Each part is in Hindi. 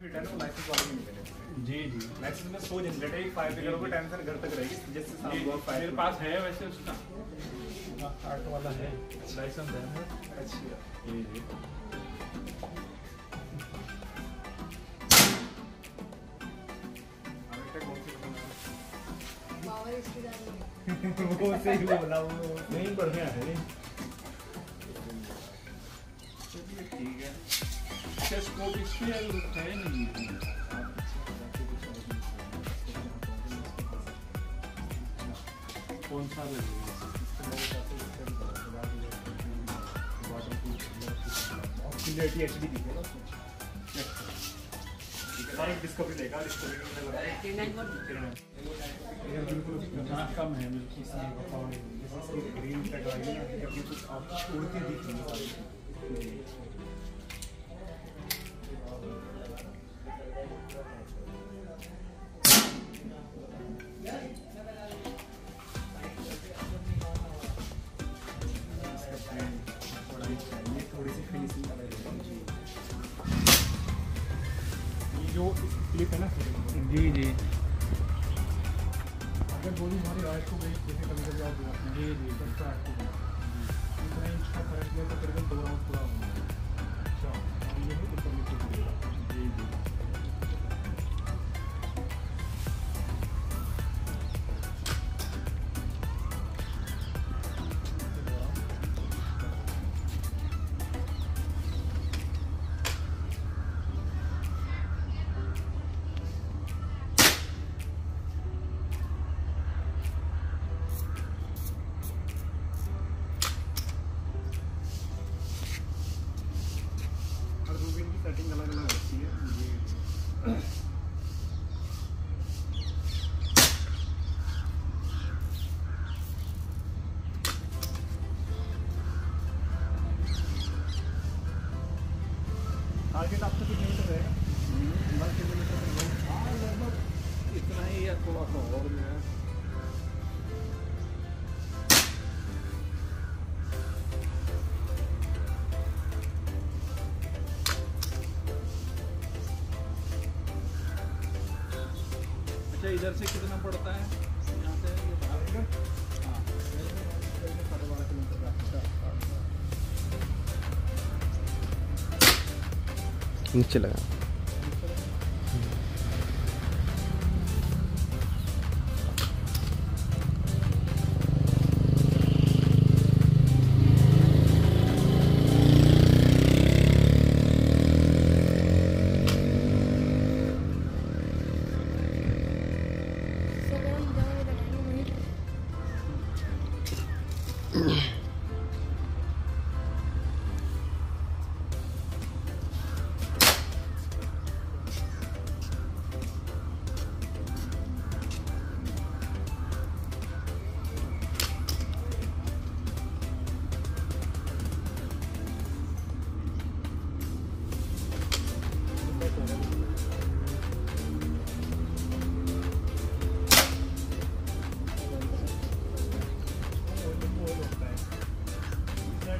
जी जी। लाइसेंस में सो जनरेट है फायर पे करोगे टेंशन घर तक रहेगी जैसे शाम को आप मेरे पास है वैसे उसका। आर्ट वाला है। लाइसेंस है मेरा। अच्छा। जी जी। अमेरिका कौन सी पावर रिश्तेदारी है है वो सही बोला वो नहीं बढ़िया है। चलिए ठीक है। इसकी है नहीं कौन सा क्लियरिटी एचडी दिखेगा सारा डिस्कवरी लेगा डिस्कवरी में लगा ये बिल्कुल हाँ कम है बिल्कुल ग्रीन आई है ना कुछ उड़ती दिख रही है जो क्लिप है ना जी जी। अगर गोली हमारी राइट को गई जैसे कभी कभी आप जी जी। स्टार्ट को गई इतना इंच का करंट में तो करीबन दो राउंड पूरा होगा। सेटिंग अलग अलग होती है टारगेट आपका कितने मीटर रहेगा जाओ। हाँ? लगभग इतना ही या थोड़ा सा और जो है। अच्छा इधर से कितना पड़ता है यहाँ से? हाँ। नीचे लगा Yeah.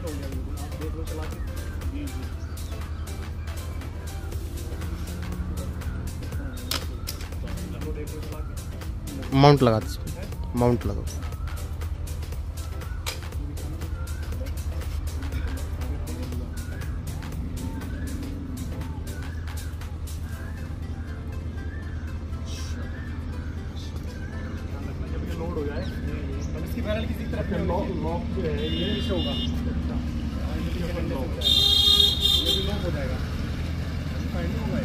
हो गया बिल्कुल आप देख लो चला के जी जी माउंट लगा दीजिए माउंट लगाओ अब इसकी बैरल किसी तरफ़ लॉक लॉक जो है ये नीचे होगा। हाँ, ये भी लॉक हो जाएगा ये भी लॉक हो जाएगा। फाइनल होगा